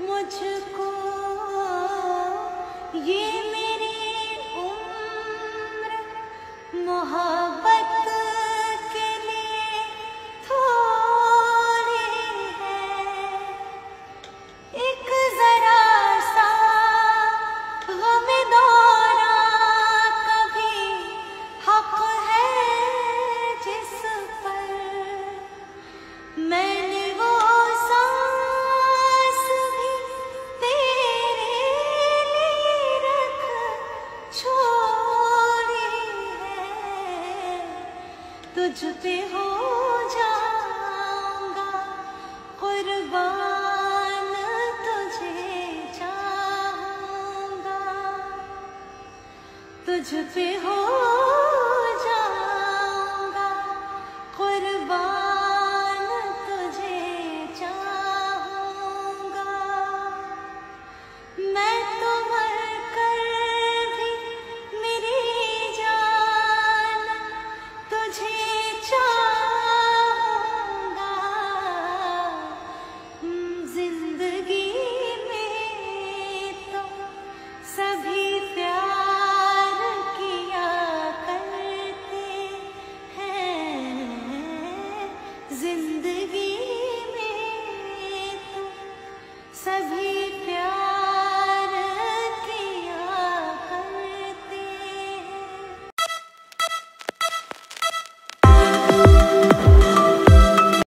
मुझको तुझ पे हो जाऊँगा। कुर्बान तुझे चाहूँगा। तुझ पे हो सभी